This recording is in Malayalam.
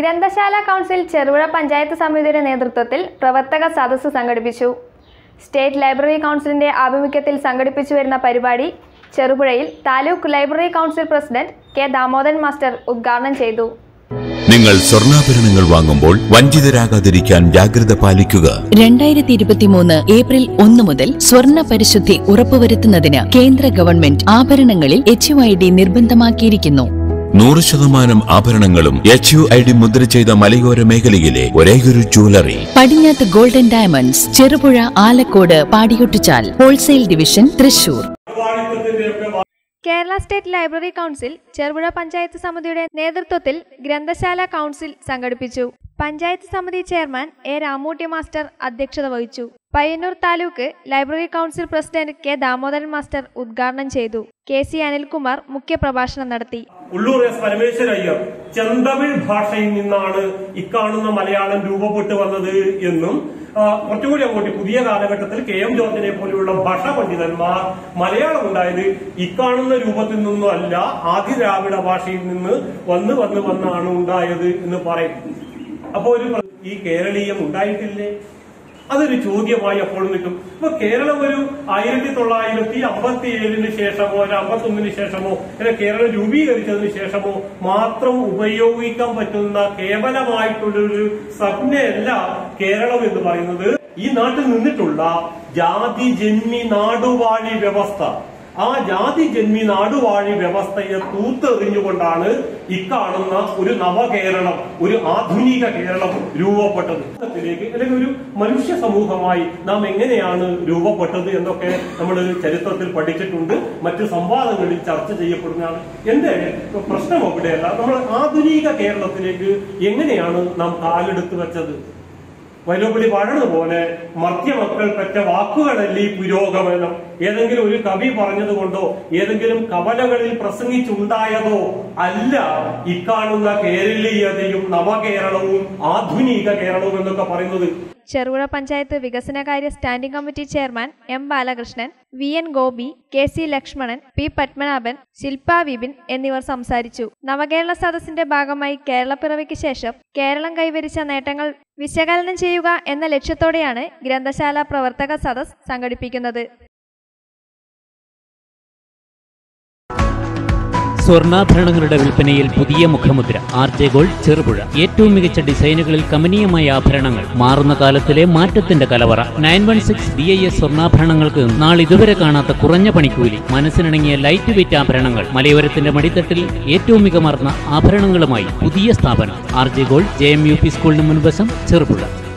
ഗ്രന്ഥശാല കൗൺസിൽ ചെറുപുഴ പഞ്ചായത്ത് സമിതിയുടെ നേതൃത്വത്തിൽ പ്രവർത്തക സദസ്സ് സംഘടിപ്പിച്ചു. സ്റ്റേറ്റ് ലൈബ്രറി കൗൺസിലിന്റെ ആഭിമുഖ്യത്തിൽ സംഘടിപ്പിച്ചു വരുന്ന പരിപാടി ചെറുപുഴയിൽ taluk library council president K Damodaran master ഉദ്ഘാടനം ചെയ്തു. നിങ്ങൾ സ്വർണാഭരണങ്ങൾ വാങ്ങുമ്പോൾ വഞ്ചിതരാകാതിരിക്കാൻ ജാഗ്രത പാലിക്കുക. രണ്ടായിരത്തി ഇരുപത്തിമൂന്ന് ഏപ്രിൽ ഒന്ന് മുതൽ സ്വർണ പരിശുദ്ധി ഉറപ്പുവരുത്തുന്നതിന് കേന്ദ്ര ഗവൺമെന്റ് ആഭരണങ്ങളിൽ എച്ച് നിർബന്ധമാക്കിയിരിക്കുന്നു. നൂറ് ശതമാനം ആഭരണങ്ങളും എച്ച് യു ഐ ഡി മുദ്ര ചെയ്ത മലയോര മേഖലയിലെ ഒരേയൊരു ജ്വല്ലറി പടിഞ്ഞാത്ത് golden diamonds Cherupuzha Alakode Padiyottuchal wholesale division Thrissur. Kerala state library council Cherupuzha panchayat സമിതിയുടെ നേതൃത്വത്തിൽ ഗ്രന്ഥശാല കൗൺസിൽ സംഘടിപ്പിച്ചു. പഞ്ചായത്ത് സമിതി ചെയർമാൻ എ രാമൂട്ടി മാസ്റ്റർ അധ്യക്ഷത വഹിച്ചു. Payyanur taluk library council president K Damodaran master ഉദ്ഘാടനം ചെയ്തു. കെ സി അനിൽകുമാർ മുഖ്യപ്രഭാഷണം നടത്തി. ഉള്ളൂർ എസ് പരമേശ്വര അയ്യർ ചെന്തമിഴ് ഭാഷയിൽ നിന്നാണ് ഇക്കാണുന്ന മലയാളം രൂപപ്പെട്ടു വന്നത് എന്നും കുറച്ചുകൂടി അങ്ങോട്ട് പുതിയ കാലഘട്ടത്തിൽ കെ എം ജോർജിനെ പോലെയുള്ള ഭാഷ പണ്ഡിതന്മാർ മലയാളം ഉണ്ടായത് ഇക്കാണുന്ന രൂപത്തിൽ നിന്നും അല്ല ആദ്യ ദ്രാവിഡ ഭാഷയിൽ നിന്ന് വന്ന് വന്ന് വന്നാണ് ഉണ്ടായത് എന്ന് പറയും. അപ്പോ ഒരു ഈ കേരളീയം ഉണ്ടായിട്ടില്ലേ? അതൊരു ചോദ്യമായി അപ്പോൾ നിൽക്കും. ഇപ്പൊ കേരളം ഒരു ആയിരത്തി തൊള്ളായിരത്തി അമ്പത്തി ഏഴിന് ശേഷമോ അല്ല അമ്പത്തി ഒന്നിന് ശേഷമോ അല്ല കേരളം രൂപീകരിച്ചതിന് ശേഷമോ മാത്രം ഉപയോഗിക്കാൻ പറ്റുന്ന കേവലമായിട്ടുള്ളൊരു സ്വപ്നയല്ല കേരളം എന്ന് പറയുന്നത്. ഈ നാട്ടിൽ നിന്നിട്ടുള്ള ജാതി ജന്മി നാടുവാഴി വ്യവസ്ഥ. ആ ജാതി ജന്മി നാടുവാഴി വ്യവസ്ഥയെ തൂത്തെറിഞ്ഞുകൊണ്ടാണ് ഇക്കാണുന്ന ഒരു നവകേരളം ഒരു ആധുനിക കേരളം രൂപപ്പെട്ടത്. അല്ലെങ്കിൽ ഒരു മനുഷ്യ സമൂഹമായി നാം എങ്ങനെയാണ് രൂപപ്പെട്ടത് എന്നൊക്കെ നമ്മൾ ചരിത്രത്തിൽ പഠിച്ചിട്ടുണ്ട്. മറ്റ് സംവാദങ്ങളിൽ ചർച്ച ചെയ്യപ്പെടുന്നതാണ്. എന്റെ പ്രശ്നം അവിടെയല്ല. നമ്മൾ ആധുനിക കേരളത്തിലേക്ക് എങ്ങനെയാണ് നാം കാലെടുത്ത് വെച്ചത്? വലുപടി പോലെ മർത്യമക്കൾ പറ്റ വാക്കുകളല്ല ഈ പുരോഗമനം? ഏതെങ്കിലും ഒരു കവി പറഞ്ഞതുകൊണ്ടോ ഏതെങ്കിലും കവലകളിൽ പ്രസംഗിച്ചുണ്ടായതോ അല്ല. ഇക്കാണുന്ന കേരളീയതയും നവകേരളവും ആധുനിക കേരളവും എന്നൊക്കെ പറയുന്നത്. ചെറുപുഴ പഞ്ചായത്ത് വികസനകാര്യ standing committee chairman M Balakrishnan V N Gopi K C Lakshmanan P Padmanabhan Shilpa Vipin എന്നിവർ സംസാരിച്ചു. നവകേരള സദസ്സിന്റെ ഭാഗമായി കേരളപ്പിറവിക്ക് ശേഷം കേരളം കൈവരിച്ച നേട്ടങ്ങൾ വിശകലനം ചെയ്യുക എന്ന ലക്ഷ്യത്തോടെയാണ് ഗ്രന്ഥശാല പ്രവർത്തക സദസ് സംഘടിപ്പിക്കുന്നത്. സ്വർണാഭരണങ്ങളുടെ വിൽപ്പനയിൽ പുതിയ മുഖമുദ്ര ആർ ജെ ഗോൾഡ് ചെറുപുഴ. ഏറ്റവും മികച്ച ഡിസൈനുകളിൽ കമനീയമായ ആഭരണങ്ങൾ. മാറുന്ന കാലത്തിലെ മാറ്റത്തിന്റെ കലവറ. Nine one six B I S സ്വർണാഭരണങ്ങൾക്ക് നാളിതുവരെ കാണാത്ത കുറഞ്ഞ പണിക്കൂലി. മനസ്സിനിണങ്ങിയ ലൈറ്റ് വെയിറ്റ് ആഭരണങ്ങൾ. മലയോരത്തിന്റെ മടിത്തട്ടിൽ ഏറ്റവും മികമാർന്ന ആഭരണങ്ങളുമായി പുതിയ സ്ഥാപനം. R J gold J M U P സ്കൂളിന് മുൻവശം ചെറുപുഴ.